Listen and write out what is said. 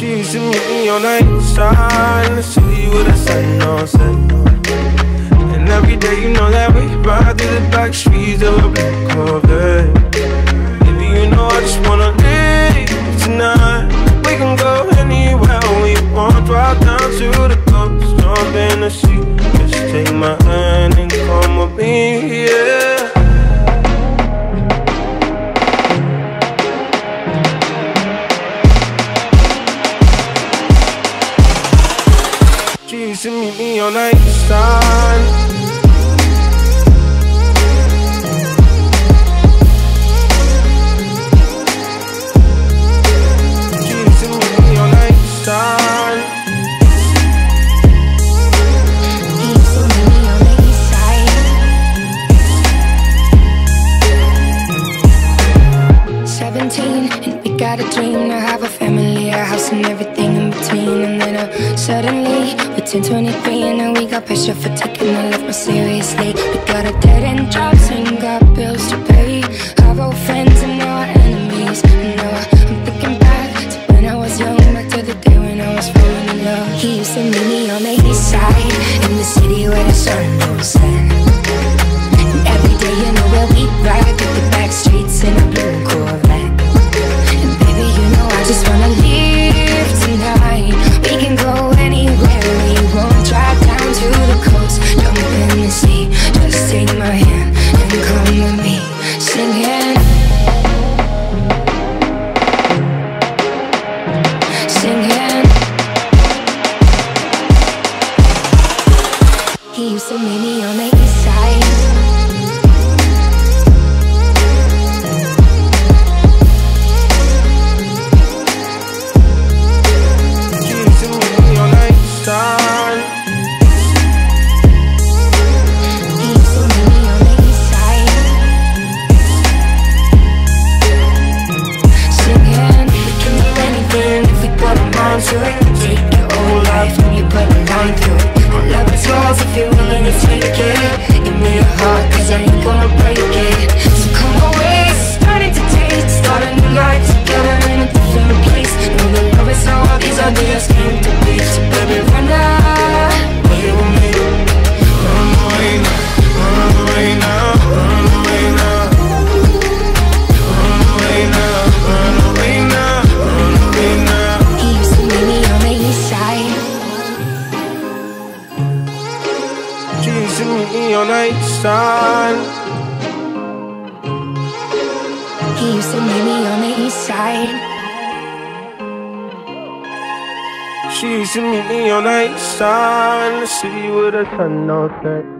She used to meet me on the east side the city with a sun on set. And every day you know that we ride through the back streets of a blue Corvette to meet me on the east side. And we got a dream to have a family, house, and everything in between. And then uh, suddenly, we're 10, 23, and now we got pressure for taking our life more seriously. We got a dead end jobs and got bills to pay. Our old friends and our enemies. And now I'm thinking back to when I was young, back to the day when I was falling in love. He used to meet me on the east side, in the city where the sun don't set. And every day, you know where we He used to meet me on the east side. Take your whole life and you put a line through it. Yours if you're willing to take it. Give me your heart, cause I to me on side. He used to meet me on the east side. She used to meet me on the east side, the city with the sun set.